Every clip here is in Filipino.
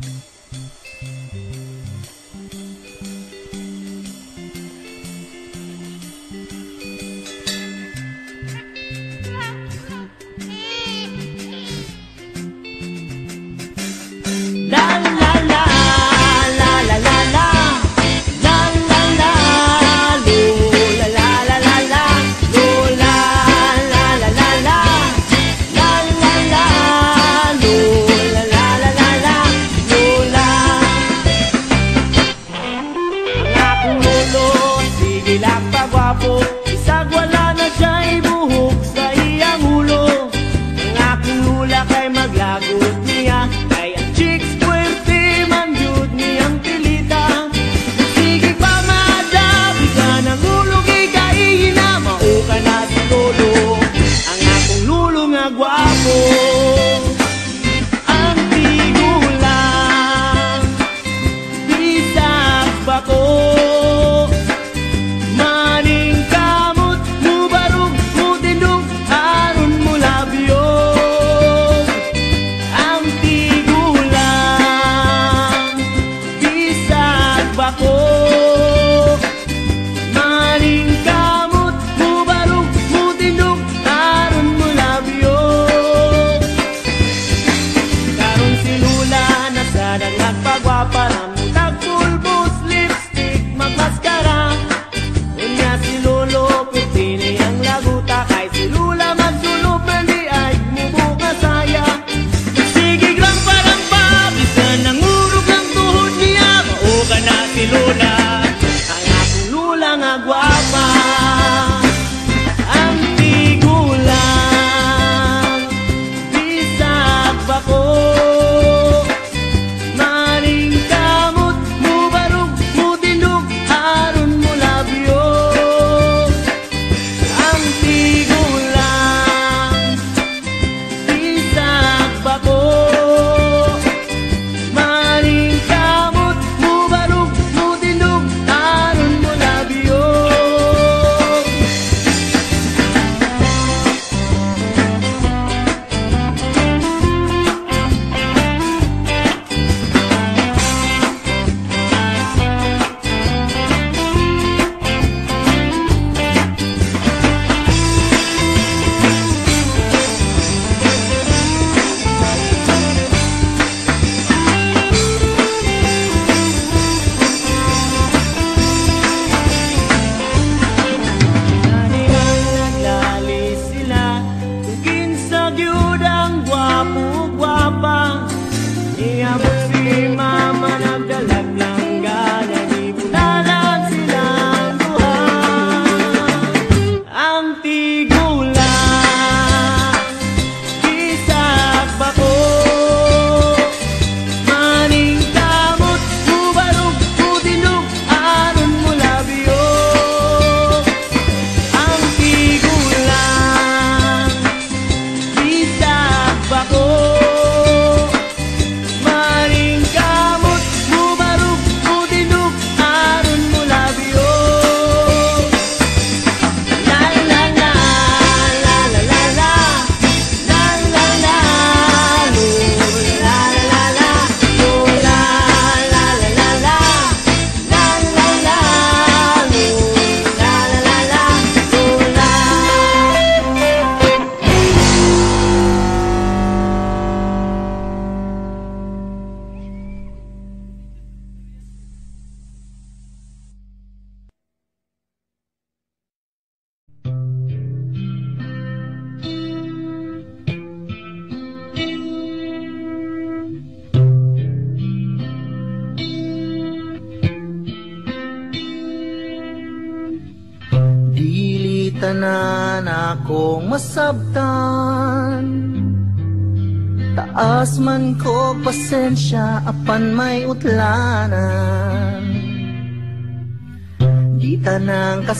Mm-hmm.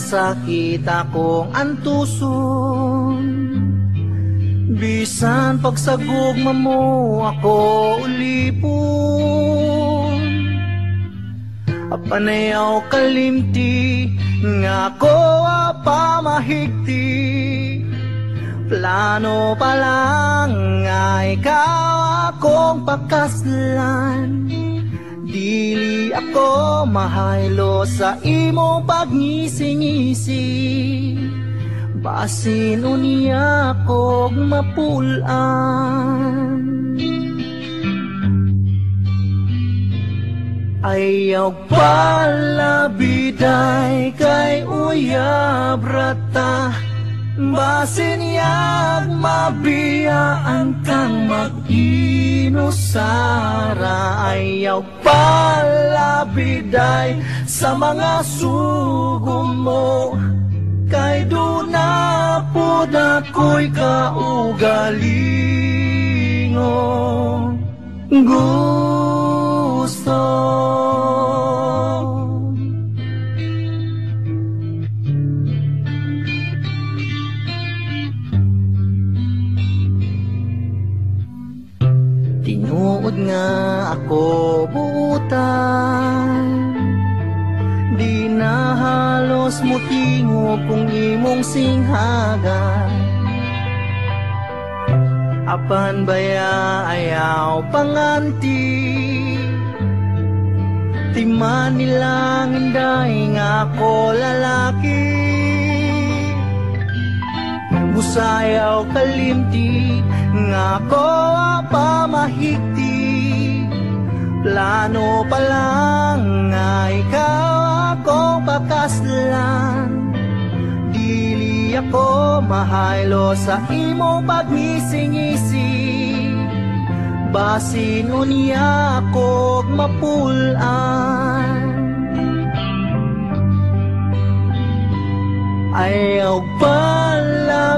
sakit akong antuson. Bisan pagsagugma mo ako ulipon. Apanayaw kalimti nga ako apamahigti. Plano pa lang nga ikaw akong pakaslan mahaylo sa imo pagngisi-ngisi. Basin unya akong mapulan Ayaw palabiday kay uyab rata Basin yag mabiyaan kang mag-inusara Ayaw palabiday sa mga sugong mo Kay doon na po na ko'y kaugalingo. Gusto Tinuod nga ako buutan. Di na halos mutingo kung imong singhagan. Apan baya ayaw panganti? Timan nilang inday nga ako lalaki. Busayaw kalimti nga ko pamahigti Plano pa lang nga ikaw ako pakaslan. Dili ako mahaylo sa imo pagngisi-ngisi Basin unya ako mapulan Ayaw palabiday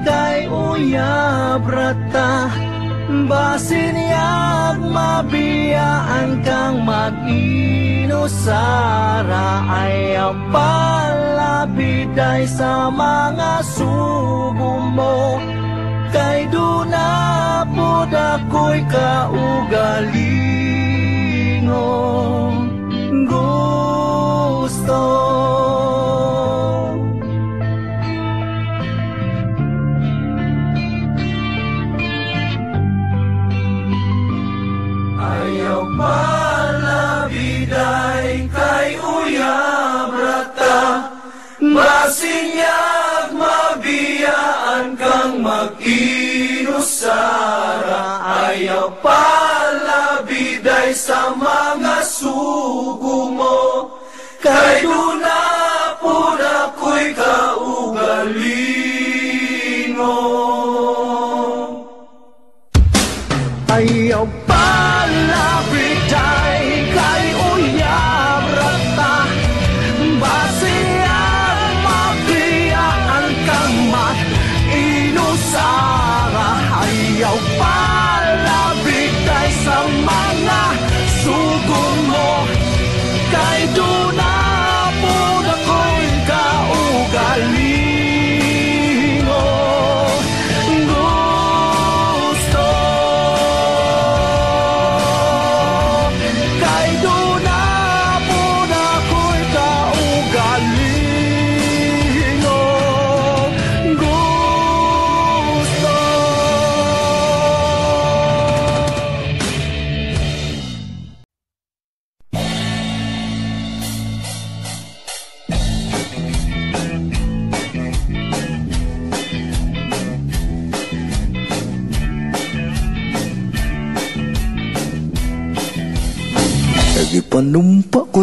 kay uyab rata Basin yag mabiyaan kang mag-inusara Ayaw palabiday sa mga subo mo. Kay doon na po ako'y kaugalingo Gusto Ayaw palabiday kay uyab rata Masinyag mabiyaan kang mag-inusara. Ayaw palabiday sa mga sugo mo Kay duna po na ko'y kaugalingo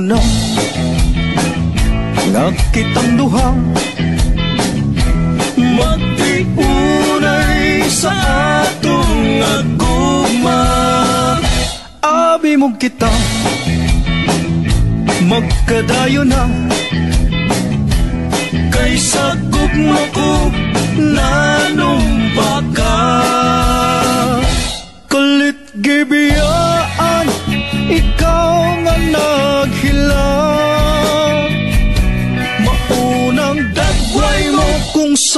na Nga kitang duha. Magtiunay sa atong aguma Abi mo kita. Magkadayo na. Kaysa gugma ko Nanumpa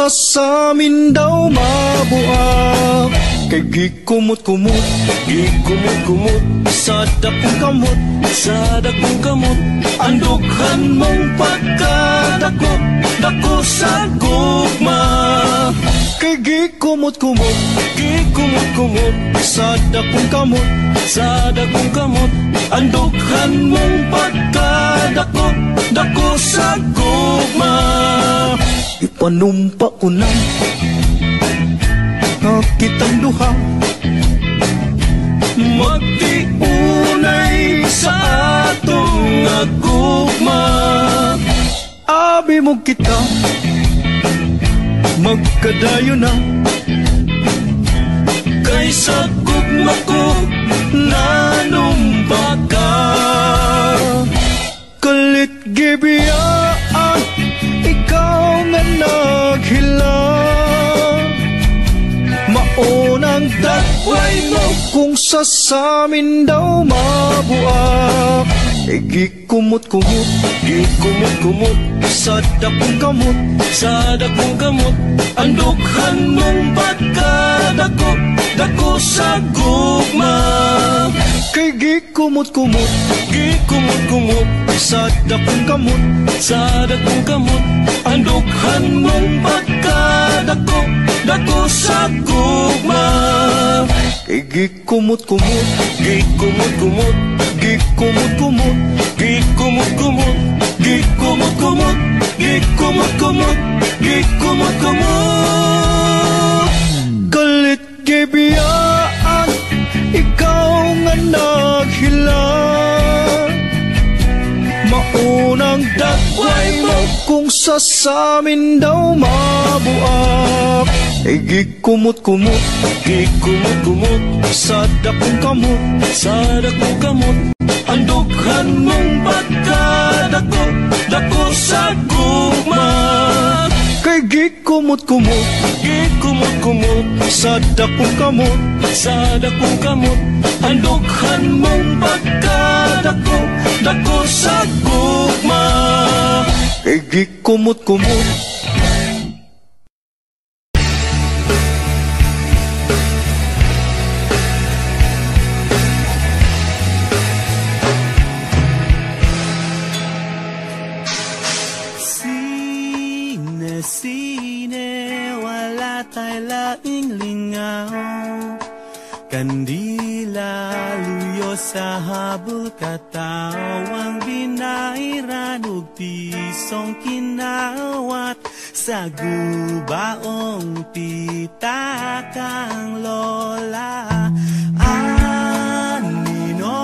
sa samin daw mabuak Kay gikumot-kumot, gikumot-kumot Sa dakong kamot, sa dakong kamot Ang dughan mong pagkadako Dako sa gugma. Kay gikumot-kumot, gikumot-kumot Sa dakong kamot Sa dakong kamot Andukhan mong pagkadako Dako sa gugma Ipanumpa ko na Nakitang duha. Magtiunay sa atong agugma Abi mo kita. Magkadayo na. Kaysa gugma ko Nanumpa Kalit gibiyaan Ikaw nga naghilang Maunang dakway mo Kung sa samin daw mabuak. Igi kumot-kumot Gikumot-kumot Sa dakong kamot Sa dakong kamot Andukhan mong pagkadako Dako sa gugma Kay gi kumot-kumot Gikumot-kumot Sa dakong kamot Sa dakong kamot Andukhan mong pagkadako Dako sa gugma. Kay gi kumot-kumot Gikumot-kumot Gi kumot-kumot Gikumot-kumot Gikumot-kumot Gikumot-kumot Gikumot-kumot. Kalit gibiyaan Ikaw nga naghilang Maunang dakway mo Kung sa samin daw mabuak. Igi kumot-kumot Gikumot-kumot Sa dakong kamot Sa dakong kamot. Andukhan mong pagkadako Dako sa gugma Kay gi kumot-kumot Gikumot-kumot Sa dakong kamot Sa dakong kamot. Andukhan mong pagkadako Dako sa gugma. Kay laing lingaw. Kandila, luyo sa habol katawang binairan ug tisong kinawat. Sa gubaong pitakang lola Anino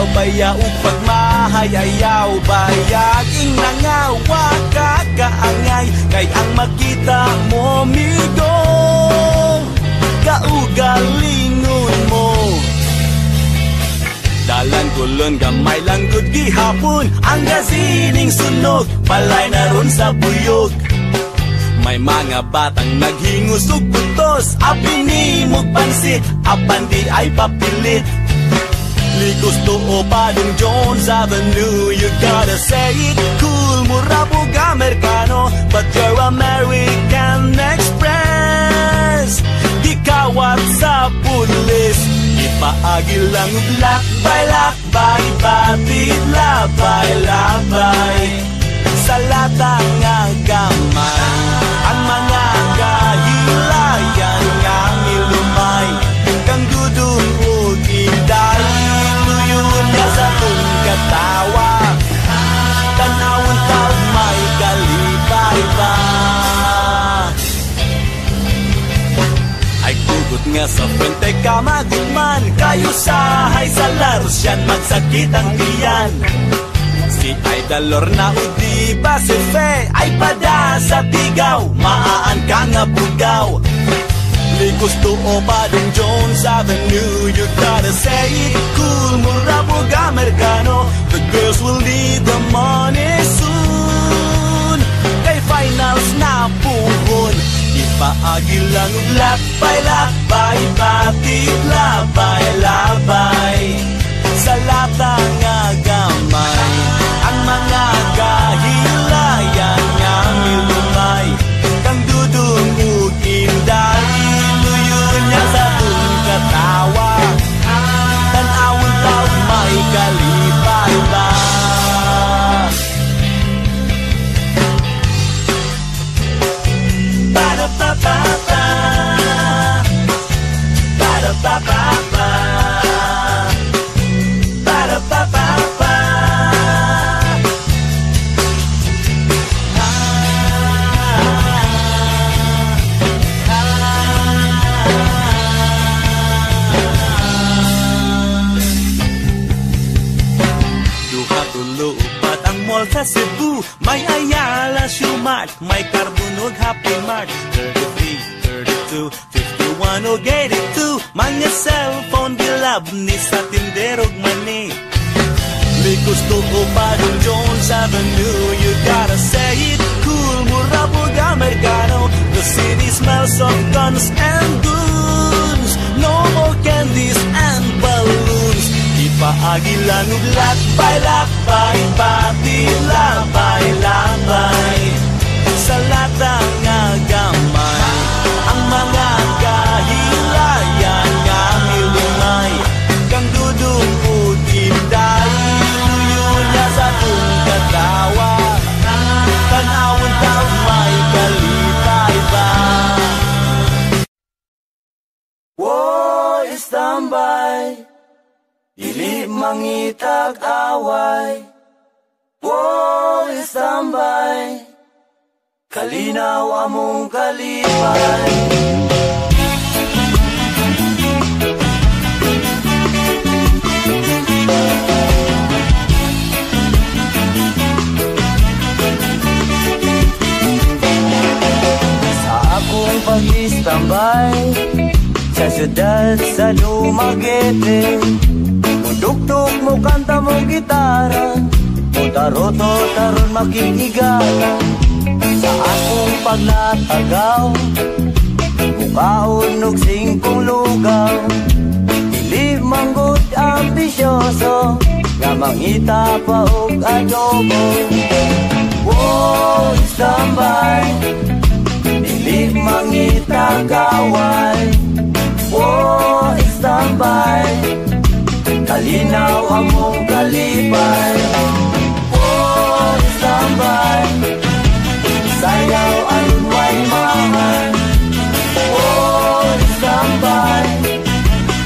Ayaw baya ug pagmahay Ayaw baya ing nangawa ka kaangay Kay ang makita mo migo Kaugalingon mo. Dalan kulon gamay lang gud gihapon. Ang gasining sunog Palay na ron sa buyog. May mga batang naghingos ug butos Apinimog pansit. Apan di ay papilit Likos to o Padong Jones Avenue You gotta say it cool Mura po Amerikano But you're American Express. Di kawat sa pulis Ipaagi lang lakbay, lakbay Batid, labay, labay Sa latang nga gamay Ang mga kahilayan nga sa frente kamagutman Kayo sahay sa larusyan Magsakit ang tiyan. Si Idolor na udi ba si Fe? Ay pada sa tigaw Maan ka nga bugaw Likos to o Padong Jones Avenue You gotta say it cool. Mura pug Amerikano The girls will need the money soon. Kay finals na puhon Paagilang lakbay, lakbay, patit labay, labay Sa latang agamay Ang mga kahilayan nga milumay. Kang dudungugin dahil luyo niya sa buong katawa. Tanawang tao may kalimay May Ayala, Shumart May Carbunog, Happy Mart 33, 32, 51 o 82 Mga cellphone bilab ni sa tinderog mani Likos to o Padong Jones Avenue You gotta say it. Cool Mura pug Amerikano The city smells of guns and goons. No more candies and Ipaagi lang ug lakbay, lakbay Pati labay, labay. Sa lata mangitag away Woy, standby Kalinaw among kalipay Sa pag-istambay Sa syudad sa Dumaguete Dugtog mo kanta mo gitara Mutaroto taron makikigala Sa akong paglatagaw Mukaon og singkong lugaw. Dili manggod ambisyoso Nga mangita pa og adobo. Wow, standby. Dili mangita kaway Wow, standby Kalinaw among kalipay Oh, tambay. Sayaw anong way mahan Oh, tambay.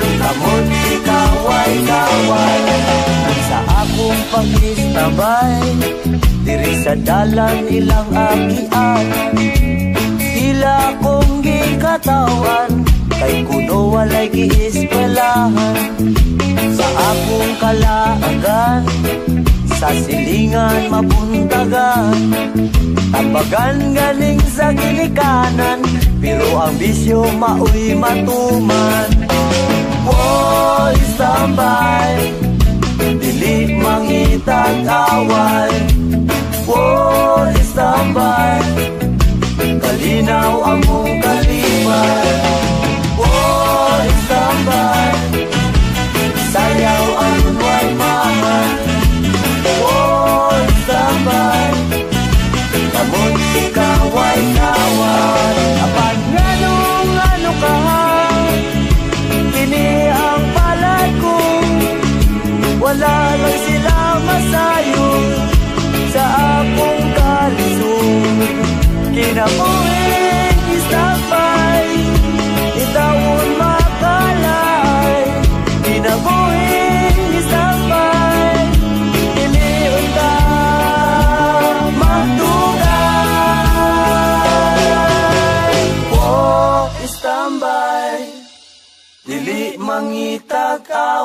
Kamot ikaway kaway Sa akong pag-istabay Diri sa dalan ilang agian Tila kong gikatawan Kay kuno walay giiskwelahan. Sa akong kalaagan Sa silingan mapuntagan. Tabagan galing sa ginikanan Pero ang bisyo maoy matuman. Boy, standby Dili mangitag away. Boy, standby Kalinaw among kalipay Boy, standby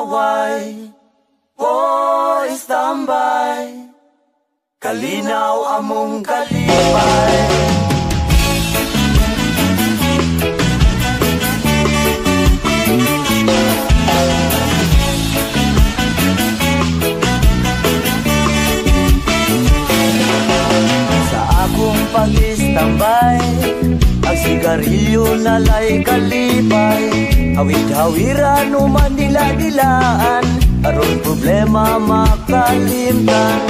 away Oh, istambay Kalinaw among kalipay Sa akong pag-istambay sigarilyo na lay kalipay Hawid-hawiran o manila-dilaan Aron problema makalimtan.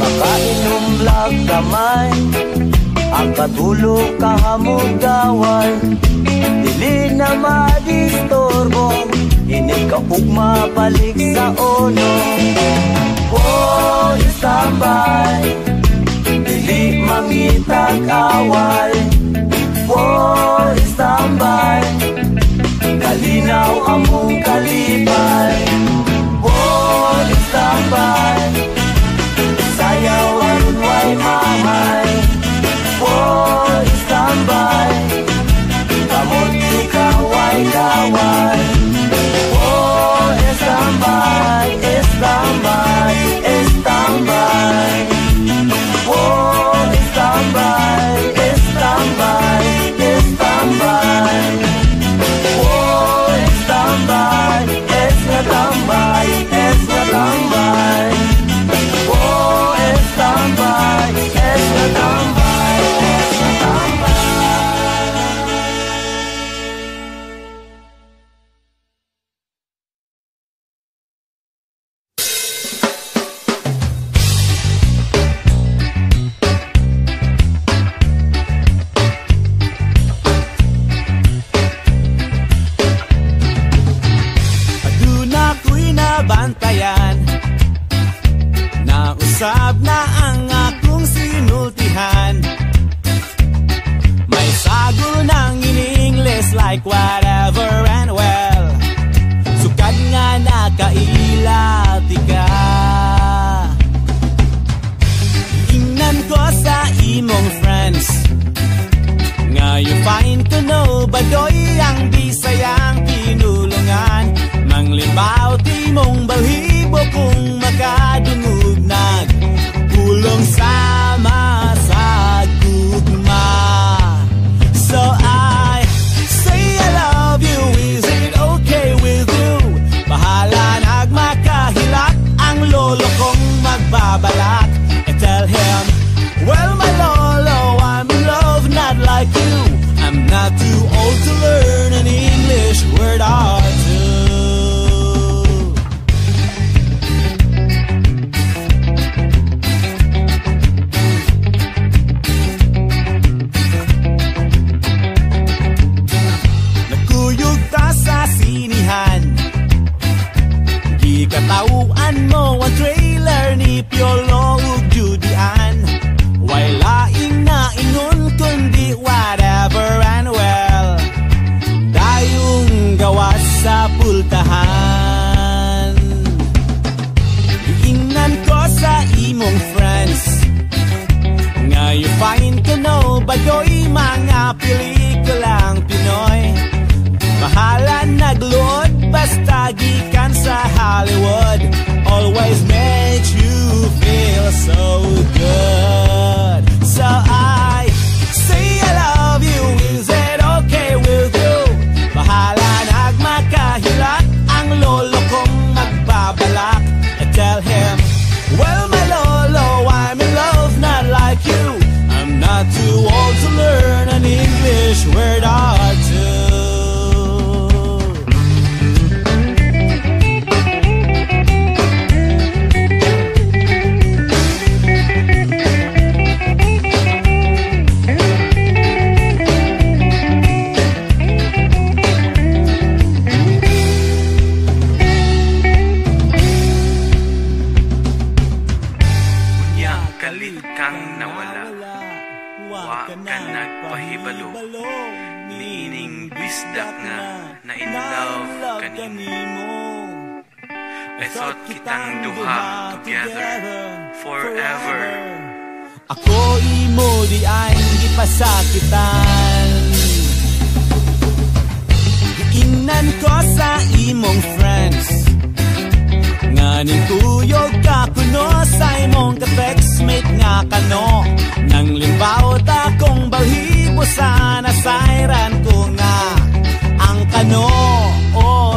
Makainom lag kamay Ang katulog kahamog gaway Dili na madistorbo Hindi ka ugma balik sa ono Oh, istambay Dili mangitag away Oh, istambay Kalinaw among kalipay Oh, istambay Sayaw ang way mahay Oh, istambay Kamot ikaway kaway Oh, pantalla. Nga na in love kanimo. I thought kitang duha together forever. Ako imo di ay gipasakitan. Giingnan ko sa imong friends. Nganing tuyog ka kuno sa imong ka-textmate nga kano. Nang limbaw ta kong balhibo sana sayran ko nga Ang kano o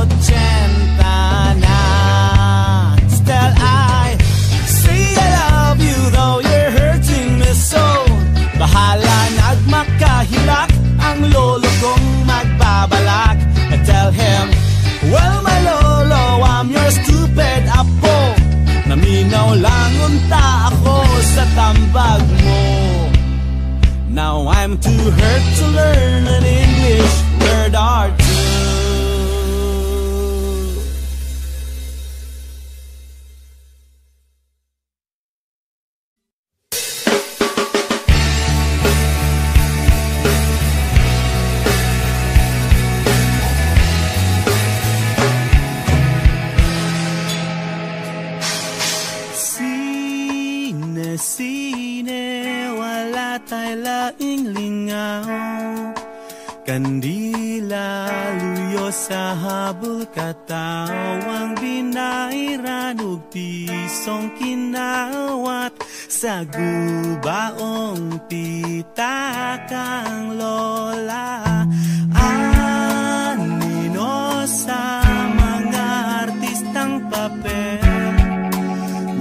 na. Still I say I love you though you're hurting me so. Bahala nagmakahilak ang lolo kong magbabalak. I tell him Well my lolo I'm your stupid apo. Naminaw lang unta ako sa tambag mo. Now I'm too hurt to learn an English bird or two. sine wala tay la ing lingao kandi luyo sa habol katawang binairan ug pisong kinawat sa gubaong pitakang lola. Anino sa mga artistang papel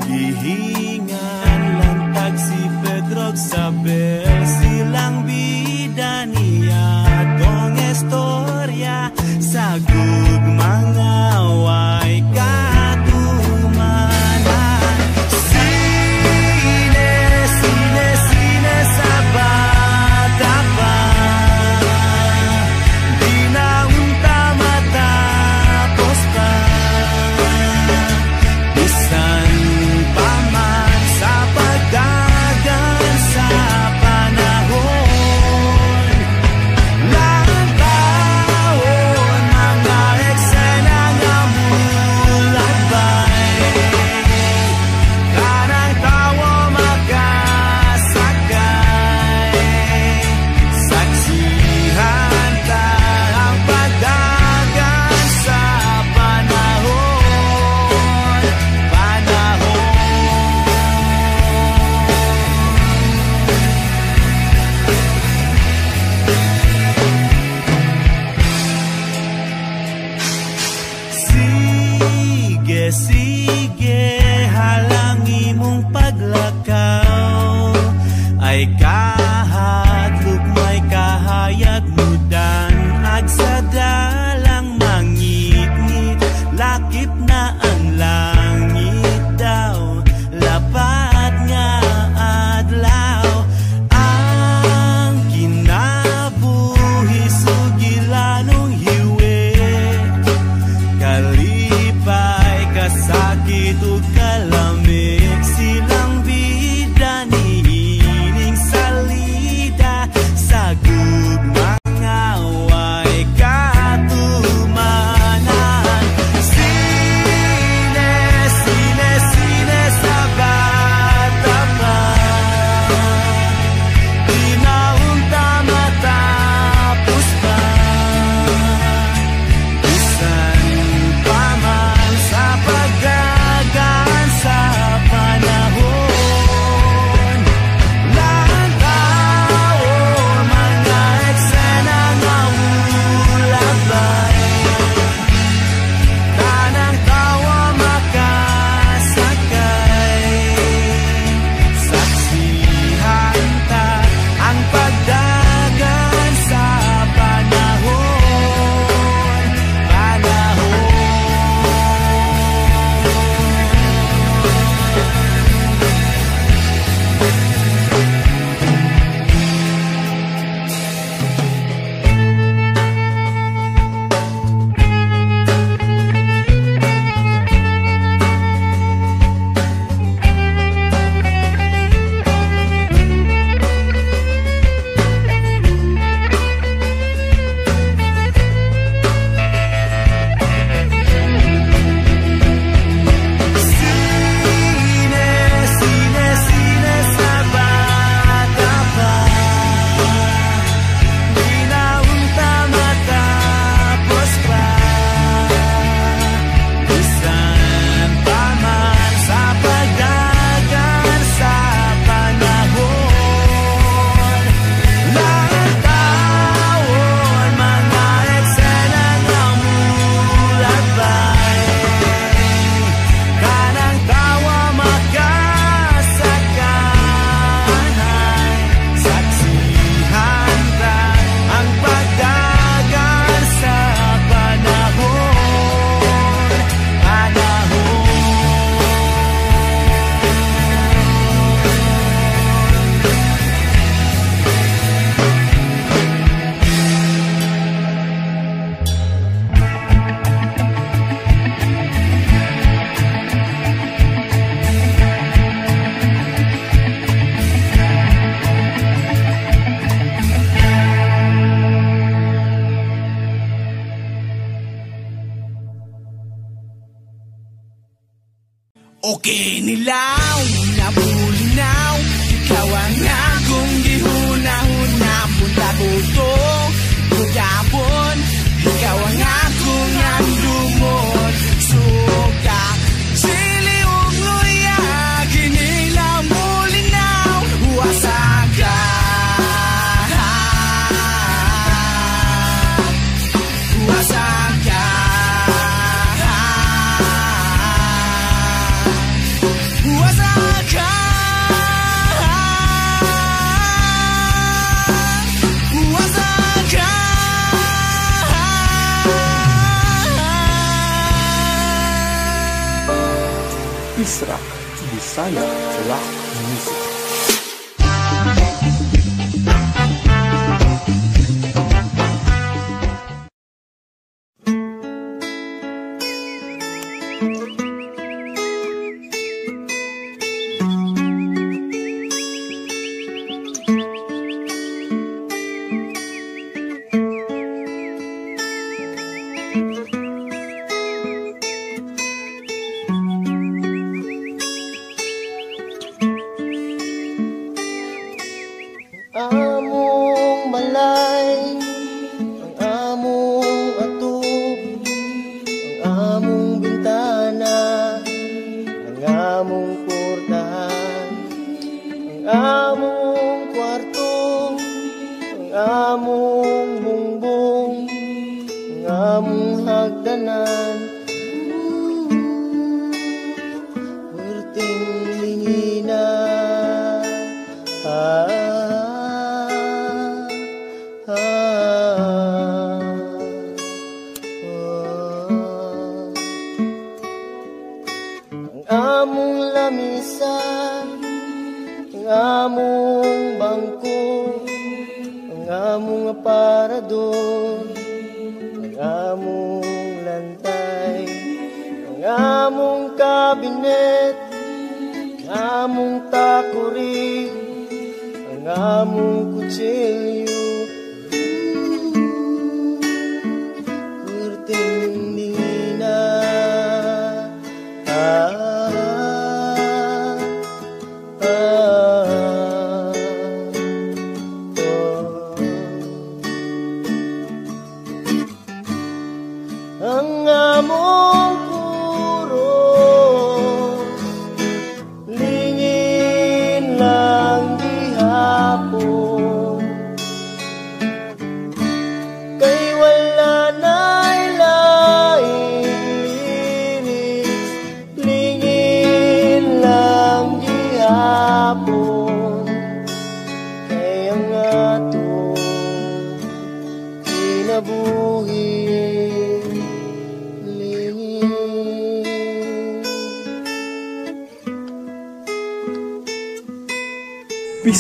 Gihingan lantag si Pedro Sabel Silang bida niya Dong estorya Sa mga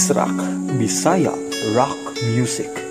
Bisrak Bisaya Rock Music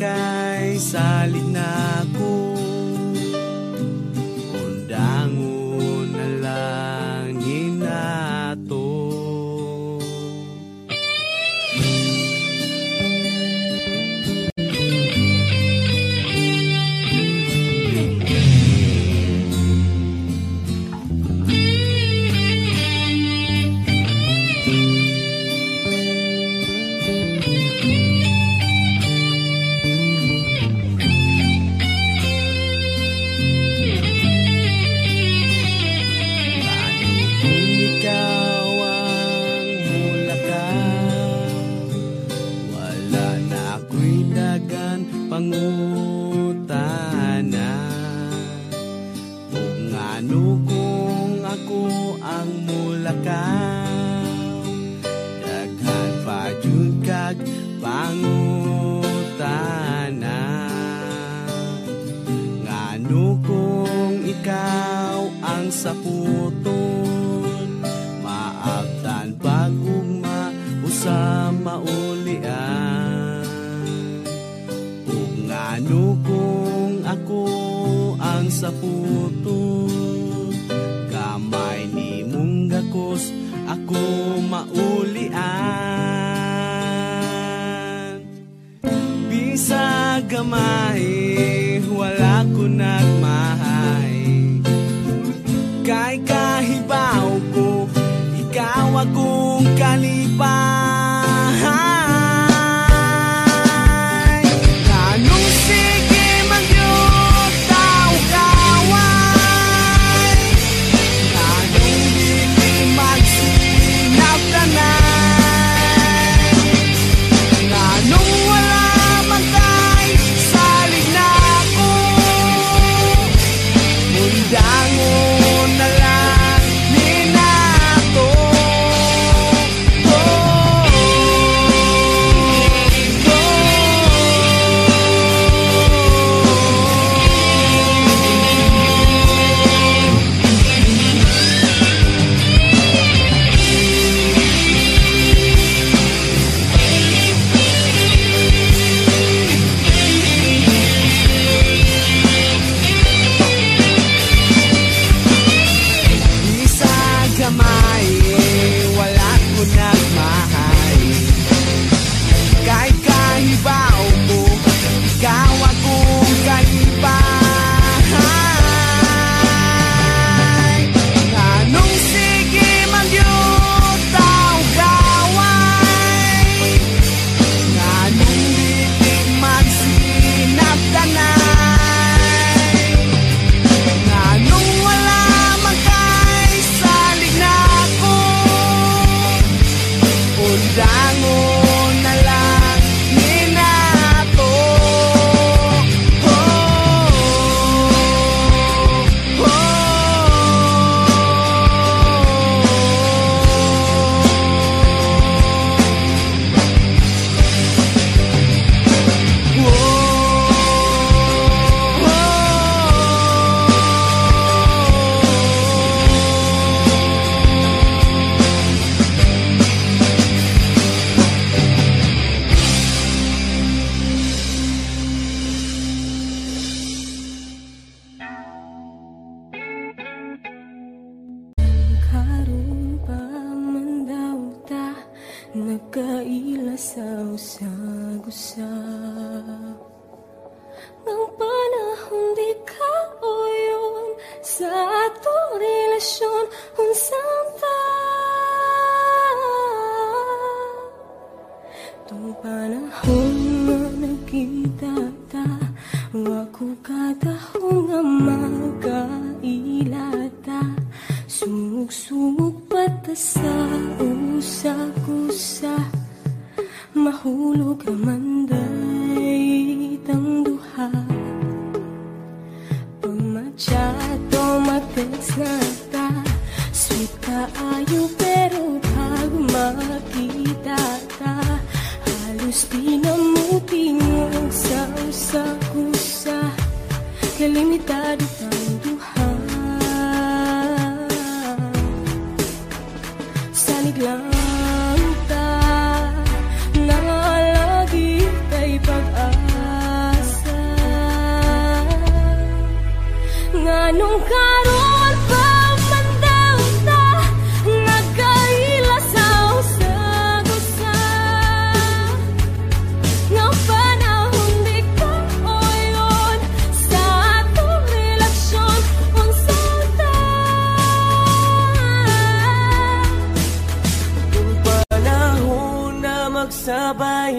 wala man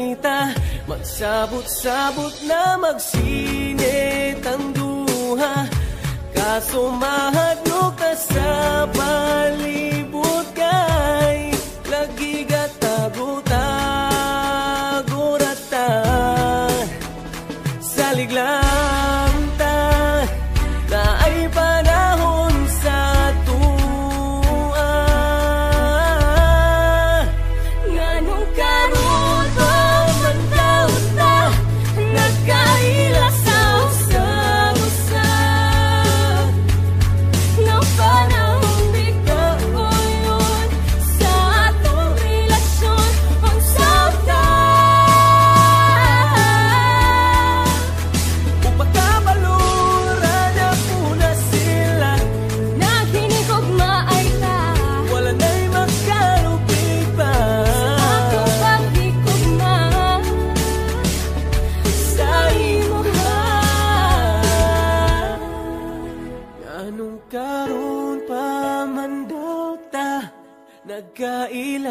kita Magsabot-sabot na magsinit ang duha. Kaso mahadlok ka sa palibot kay Lagigat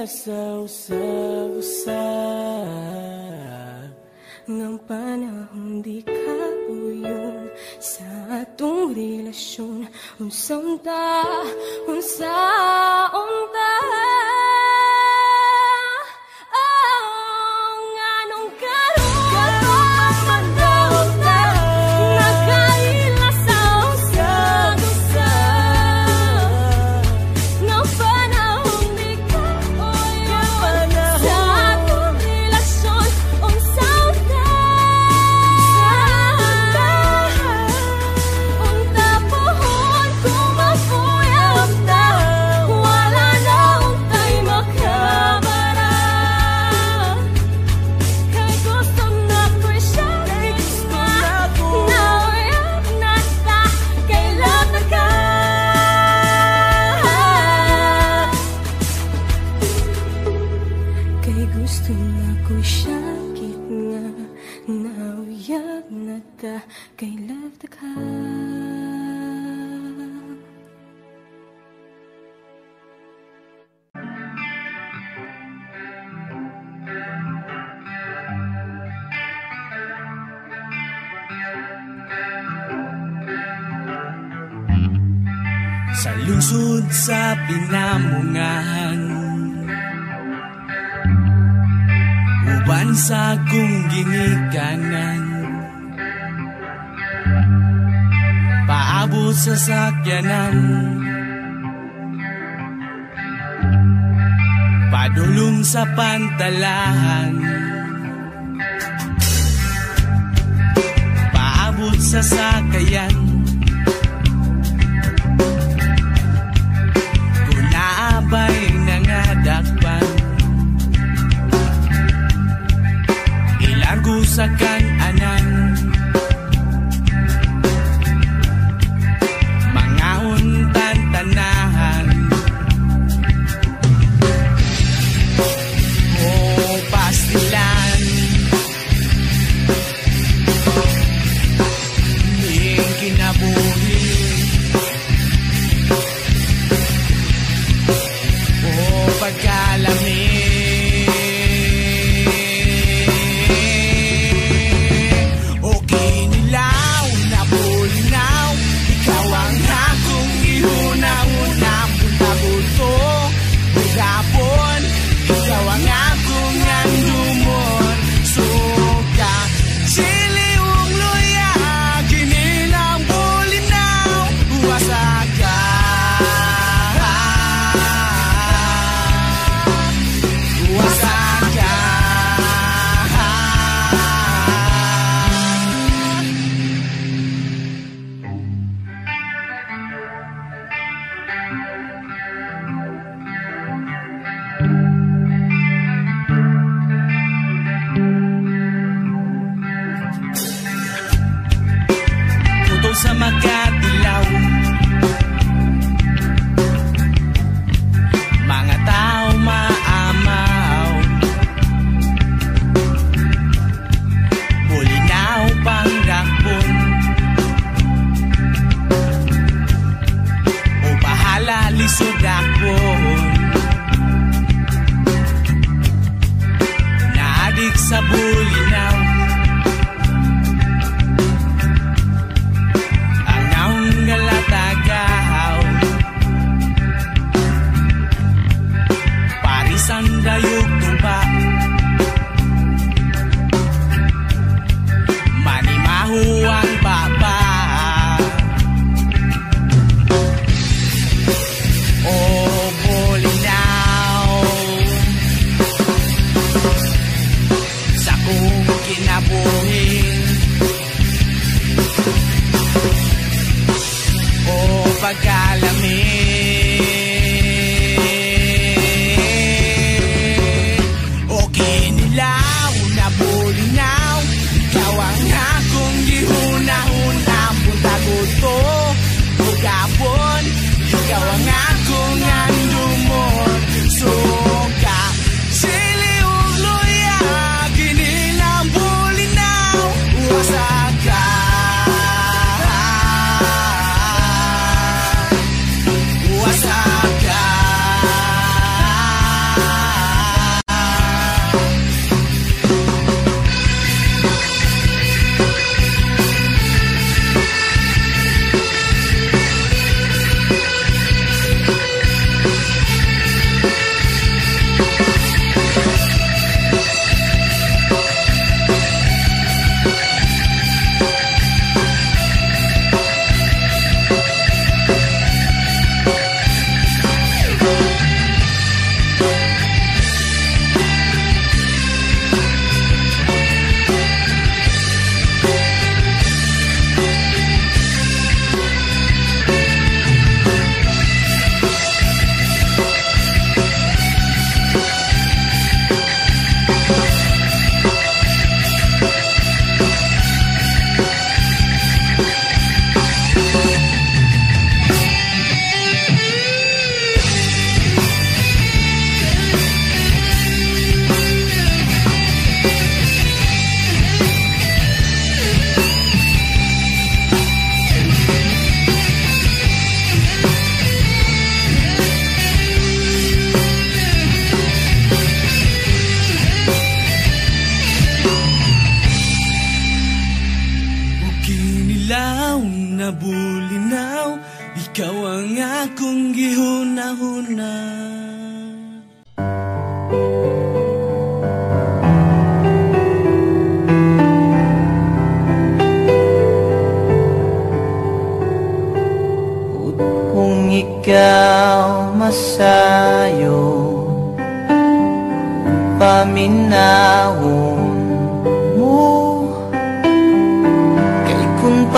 Sasaw sa usap Ng panahon di ka uyon Sa atong relasyon. Unsang ta, unsaon Lungsod sa pinamungahan Uban sa kong ginikanan. Paabot sa sakyanan. Padulong sa pantalahan. Paabot sa sakayan.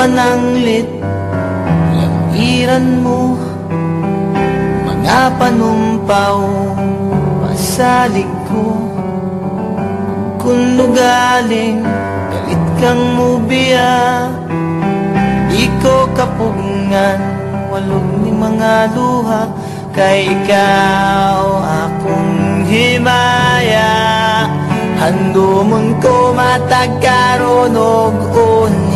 Pananglit Langiran mo Mga panumpaw Pasalig ko. Kung lugaling Galit kang mubiya. Iko kapugngan Walog ni mga luha. Kay ikaw akong himaya. Hando mong ko matagkaroon og unya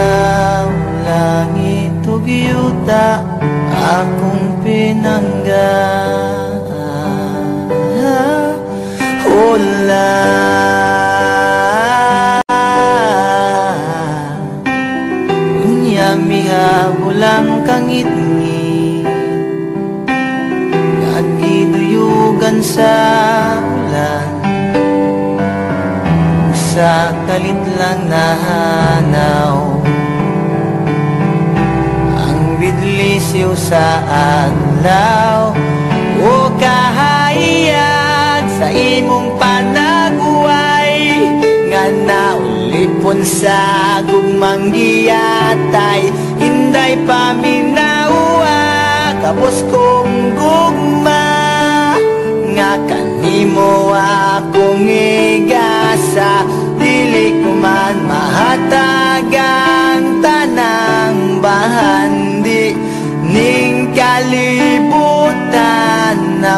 Ikaw langit ug yuta Akong pinangga Hola. Unya miha bulang kangitngi. Nagiduyugan sa ulan. Sa kalit lang nahanaw. Ang bidlisiw sa adlaw. O kahayag sa imong panaguay Nga naulipon sa gugmang giyatay. Hinday paminawa Kapos kong gugma Nga kanimo akong igasa. Dili ko man mahatagang tanang bahandi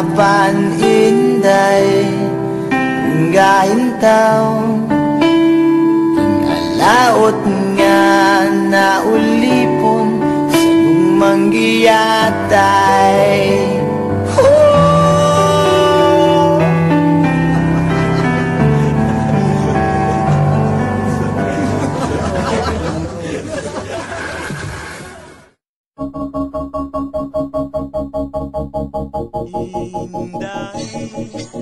kalibutan na paninday Gaintaw Laot nga naulipon sa gumang Thank.